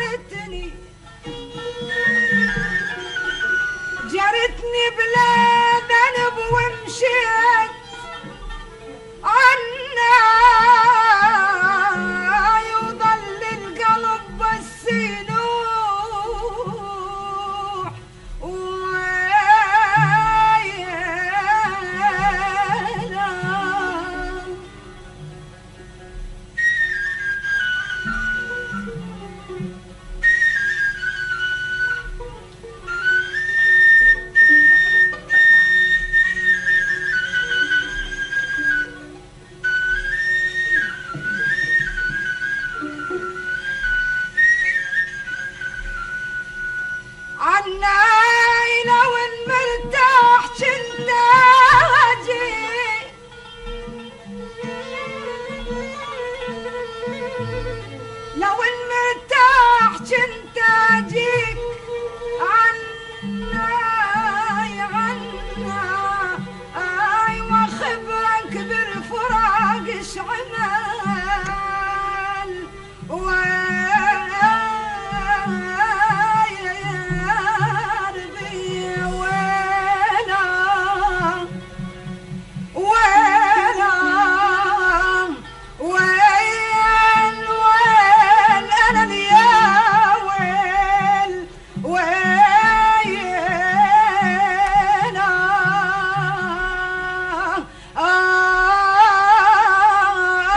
جرتني جرتني بلا ذنب ومشيت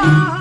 Ah!